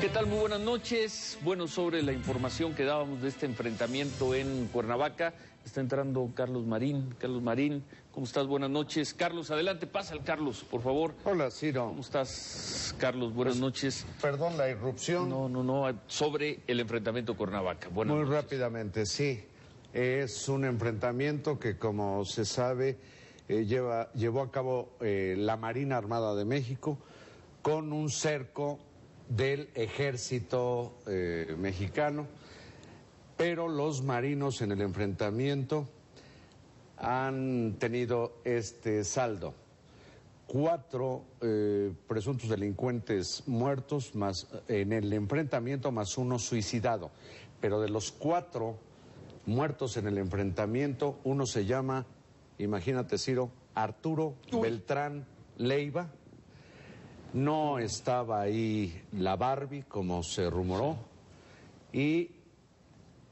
¿Qué tal? Muy buenas noches. Bueno, sobre la información que dábamos de este enfrentamiento en Cuernavaca, está entrando Carlos Marín. Carlos Marín, ¿cómo estás? Buenas noches. Carlos, adelante, pasa el Carlos, por favor. Hola, Ciro. ¿Cómo estás, Carlos? Buenas Pues, noches. Perdón la irrupción. No, no, no, sobre el enfrentamiento Cuernavaca. Buenas Muy noches. rápidamente, sí. Es un enfrentamiento que, como se sabe, eh, lleva, llevó a cabo eh, la Marina Armada de México con un cerco del ejército eh, mexicano, pero los marinos en el enfrentamiento han tenido este saldo. Cuatro eh, presuntos delincuentes muertos más en el enfrentamiento más uno suicidado. Pero de los cuatro muertos en el enfrentamiento, uno se llama, imagínate Ciro, Arturo Beltrán Leiva. No estaba ahí la Barbie, como se rumoró, y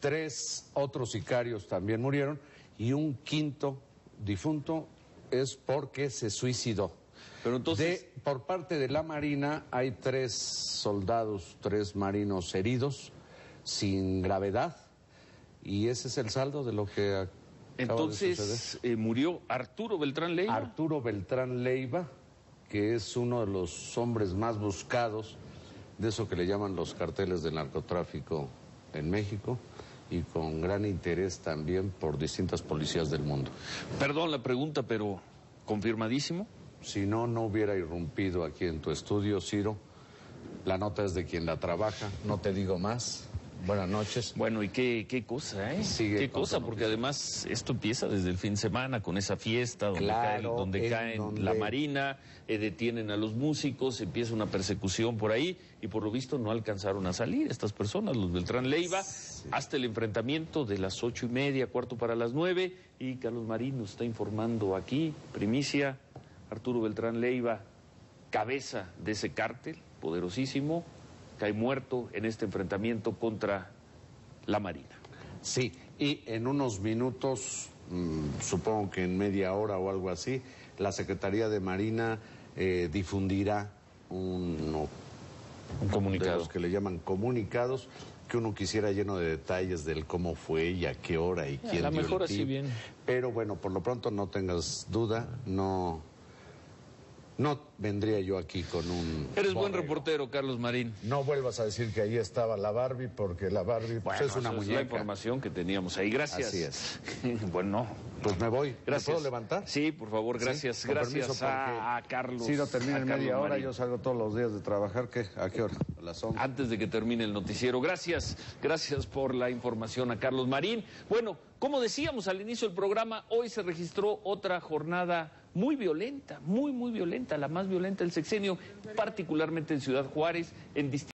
tres otros sicarios también murieron, y un quinto difunto es porque se suicidó. Pero entonces, De- por parte de la Marina hay tres soldados, tres marinos heridos, sin gravedad, y ese es el saldo de lo que de entonces eh, murió Arturo Beltrán Leiva. Arturo Beltrán Leiva, que es uno de los hombres más buscados de eso que le llaman los carteles del narcotráfico en México y con gran interés también por distintas policías del mundo. Perdón la pregunta, pero confirmadísimo. Si no, no hubiera irrumpido aquí en tu estudio, Ciro. La nota es de quien la trabaja, no te digo más. Buenas noches. Bueno, y qué, qué cosa, ¿eh? Sigue qué cosa, porque además esto empieza desde el fin de semana con esa fiesta donde Claro, cae, donde en caen donde- la marina, eh, detienen a los músicos, empieza una persecución por ahí y por lo visto no alcanzaron a salir estas personas, los Beltrán Leiva, hasta el enfrentamiento de las ocho y media, cuarto para las nueve y Carlos Marín nos está informando aquí, primicia, Arturo Beltrán Leiva, cabeza de ese cártel poderosísimo, cae muerto en este enfrentamiento contra la Marina. Sí, y en unos minutos, mm, supongo que en media hora o algo así, la Secretaría de Marina eh, difundirá Un de comunicado. los que le llaman comunicados que uno quisiera lleno de detalles del cómo fue y a qué hora y quién a lo dio el mejor así bien. Pero bueno, por lo pronto no tengas duda, no no vendría yo aquí con un Eres buen reportero, Carlos Marín. No vuelvas a decir que ahí estaba la Barbie porque la Barbie pues, es una esa muñeca. la información que teníamos ahí. Gracias. Así es. bueno, Pues me voy. gracias. ¿Me puedo levantar? Sí, por favor, gracias. Sí, gracias a, a Carlos. Si no termina en media hora, Marín. yo salgo todos los días de trabajar. ¿qué? ¿A qué hora? A las 11. Antes de que termine el noticiero. Gracias, gracias por la información a Carlos Marín. Bueno, como decíamos al inicio del programa, hoy se registró otra jornada muy violenta, muy, muy violenta, la más violenta del sexenio, particularmente en Ciudad Juárez, en distintos